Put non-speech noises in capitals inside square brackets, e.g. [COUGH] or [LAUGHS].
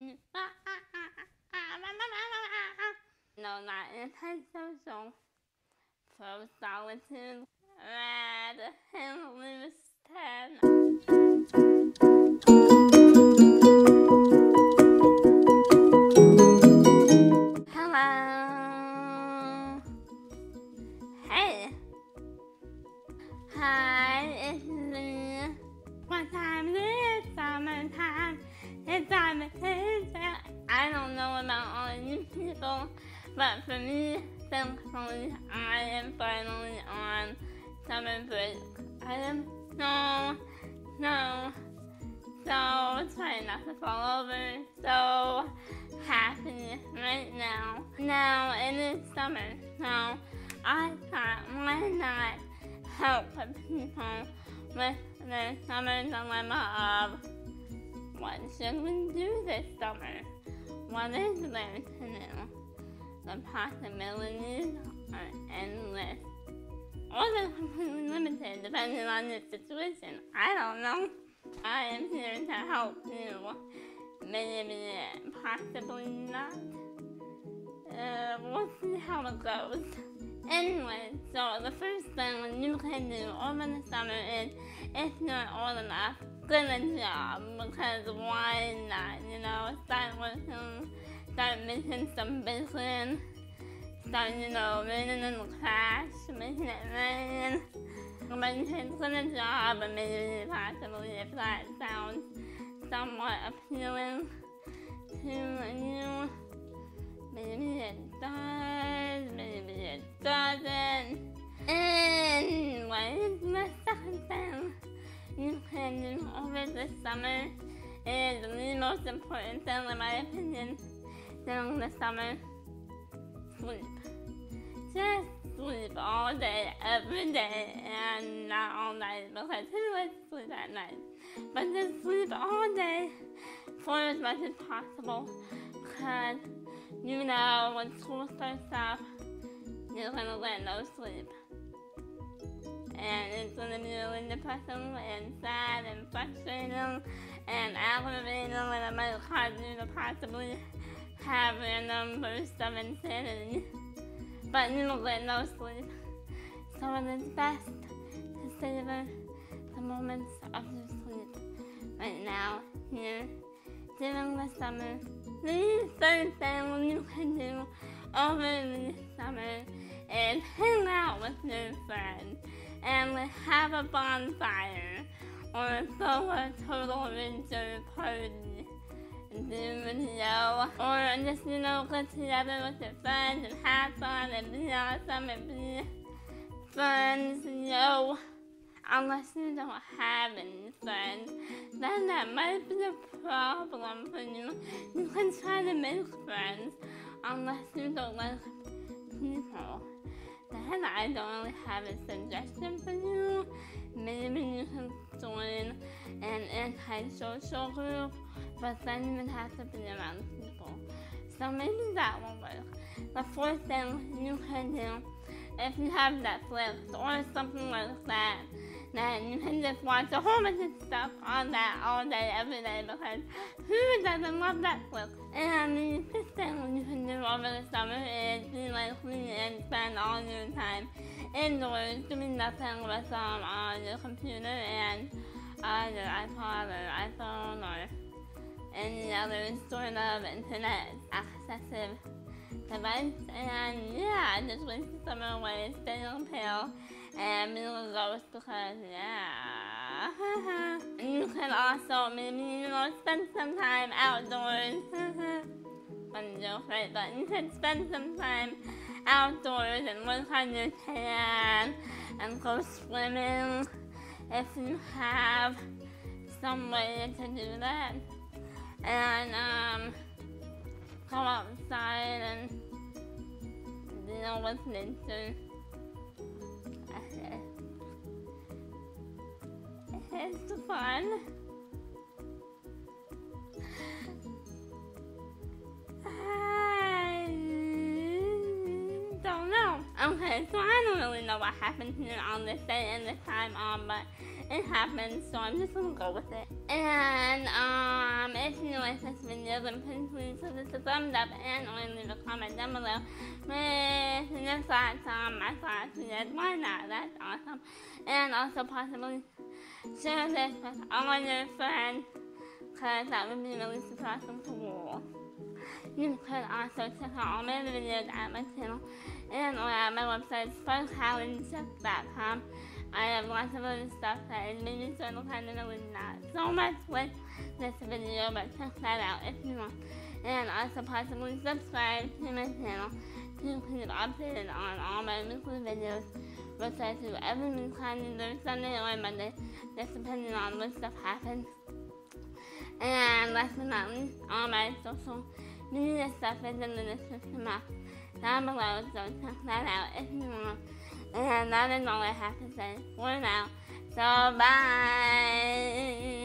[LAUGHS] No, not antisocial. So solitude. Red. And loose ten. Hi, it's me. What time is it? Summertime. It's it is. I don't know about all you people, but for me, thankfully, I am finally on summer break. I am so, so, so trying not to fall over. So happy right now. Now it is summer, so I thought why not help people with the summer dilemma of what should we do this summer? What is there to do? The possibilities are endless. Or they're completely limited depending on the situation. I don't know. I am here to help you. Maybe, possibly not. Uh, we'll see how it goes. Anyway, so the first thing you can do over the summer is if you're old enough, a job because why not? You know, start working, start making some business, start, you know, in the class, making it rain. But get a job and maybe possibly if that sounds somewhat appealing to you. Maybe it does, maybe it doesn't. Anyway, the second thing you over the summer is the most important thing, in my opinion, during the summer. Sleep. Just sleep all day, every day, and not all night because who to sleep at night? But just sleep all day for as much as possible because you know when school starts up, you're gonna get no sleep. And it's gonna be really depressing and sad and frustrating and aggravating and it might cause you to possibly have random bursts of insanity. But you will get no sleep. So it is best to savor the moments of your sleep right now, here, during the summer. The third thing you can do over the summer is hang out with your friends and have a bonfire or throw a total ranger party. Do video or just you know get together with your friends and have fun and be awesome and be friends, yo. Unless you don't have any friends, then that might be a problem for you. You can try to make friends unless you don't like people. Then I don't really have a suggestion for you. Maybe you can join an anti-social group, but then you would have to be around people. So maybe that won't work. The fourth thing you can do, if you have Netflix or something like that, then you can just watch a whole bunch of stuff on that all day, every day, because who doesn't love Netflix? And the fifth thing you can do over the summer is be lazy and spend all your time indoors doing nothing but um, on your computer and on your iPod or iPhone or any other sort of internet accessive device. And yeah, just waste the summer away, staying pale and a ghost because yeah. [LAUGHS] you can also maybe you know spend some time outdoors. Fun joke, right? But you can spend some time outdoors and work on your tan and go swimming if you have some way to do that. And um, go outside and deal with nature. It's fun. I don't know. Okay, so I don't really know what happened here on this day and this time on, but it happened, so I'm just gonna go with it. And um, if you like this video, then please give us a thumbs up and or leave a comment down below with your thoughts on my thoughts. Because why not? That's awesome. And also possibly this with all your friends because that would be really super awesome cool. You could also check out all my videos at my channel and or at my website, sparkalitycheck.com. I have lots of other stuff that is maybe sort of kind of not so much with this video, but check that out if you want. And also possibly subscribe to my channel to keep updated on all my weekly videos, which I do every week on either Sunday or Monday, just depending on what stuff happens. And last but not least, all my social media stuff is in the description box down below, so check that out if you want. And that is all I have to say for now. So bye.